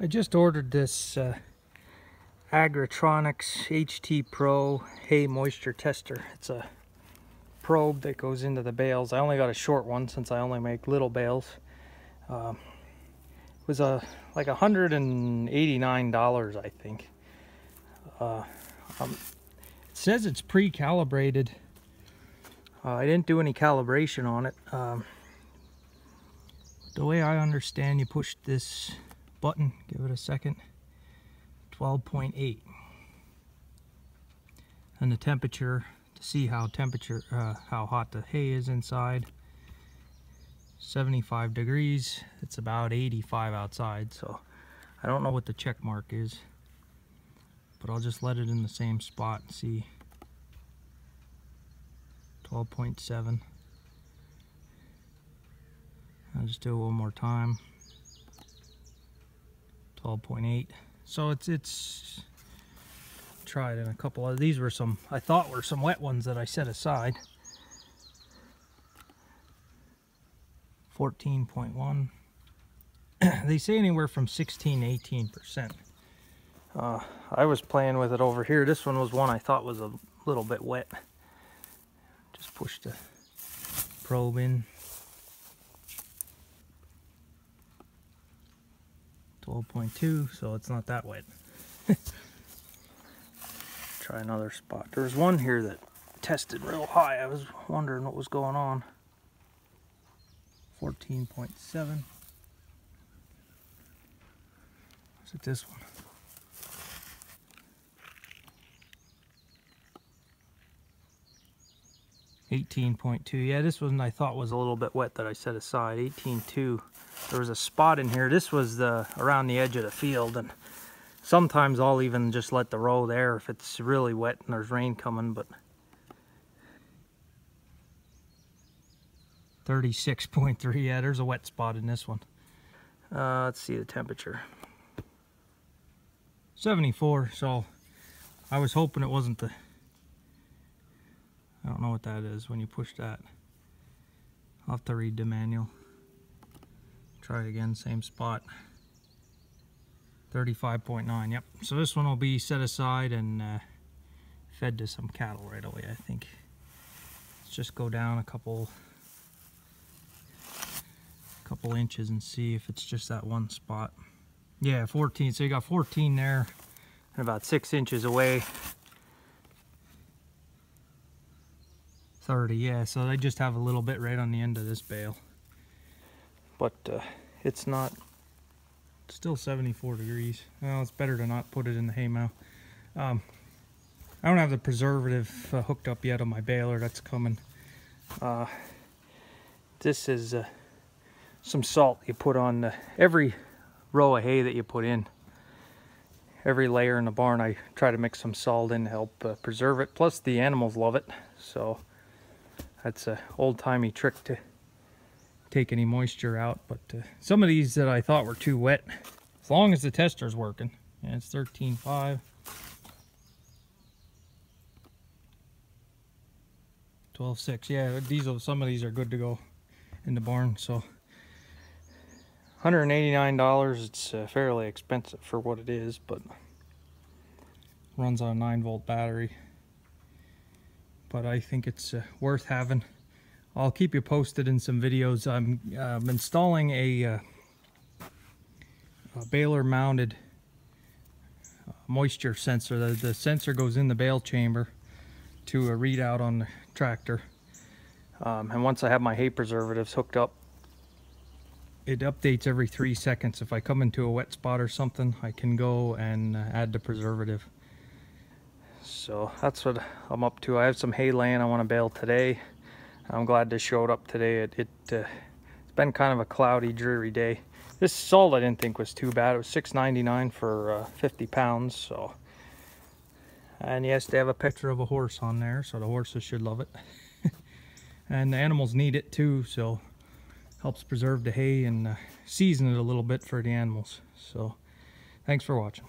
I just ordered this uh, AgraTronix HT Pro hay moisture tester. It's a probe that goes into the bales. I only got a short one since I only make little bales. Um, it was a like $189 I think. Uh, um, it says it's pre-calibrated. Uh, I didn't do any calibration on it. Um, the way I understand you push this button, give it a second, 12.8. And the temperature, to see how temperature, uh, how hot the hay is inside, 75 degrees. It's about 85 outside, so I don't know what the check mark is. But I'll just let it in the same spot and see. 12.7. I'll just do it one more time. 12.8 so it's it's tried in a couple of these were some I thought were some wet ones that I set aside. 14.1 they say anywhere from 16 to 18 percent. Uh, I was playing with it over here. This one was one I thought was a little bit wet. Just push the probe in 12.2 so it's not that wet. Try another spot. There's one here that tested real high. I was wondering what was going on. 14.7 is it this one 18.2 yeah this one I thought was a little bit wet that I set aside. 18.2 there was a spot in here. This was the around the edge of the field and sometimes I'll even just let the row there if it's really wet and there's rain coming but 36.3 yeah there's a wet spot in this one. Uh, let's see the temperature. 74 so I was hoping it wasn't the I don't know what that is when you push that. I'll have to read the manual. Try it again, same spot. 35.9, yep. So this one will be set aside and uh, fed to some cattle right away, I think. Let's just go down a couple couple inches and see if it's just that one spot. Yeah, 14, so you got 14 there and about six inches away 30 yeah so they just have a little bit right on the end of this bale. But uh, it's not still 74 degrees. Well it's better to not put it in the hay mow. Um, I don't have the preservative uh, hooked up yet on my baler that's coming. Uh, this is uh, some salt you put on every row of hay that you put in every layer in the barn I try to mix some salt in to help uh, preserve it. Plus the animals love it so that's a old-timey trick to take any moisture out. But uh, some of these that I thought were too wet, as long as the tester's working. Yeah, it's 13.5. 12.6. Yeah, these are, some of these are good to go in the barn. So $189. It's uh, fairly expensive for what it is, but runs on a 9 volt battery but I think it's uh, worth having. I'll keep you posted in some videos. I'm installing a, uh, a baler mounted uh, moisture sensor. The, the, sensor goes in the bale chamber to a readout on the tractor. Um, and once I have my hay preservatives hooked up, it updates every three seconds. If I come into a wet spot or something, I can go and uh, add the preservative. So that's what I'm up to. I have some hay laying I want to bale today. I'm glad this showed up today. It, it uh, it's been kind of a cloudy, dreary day. This salt I didn't think was too bad. It was $6.99 for uh, 50 pounds. So, and yes, they have a picture of a horse on there, so the horses should love it. and the animals need it too, so helps preserve the hay and uh, season it a little bit for the animals. So, thanks for watching.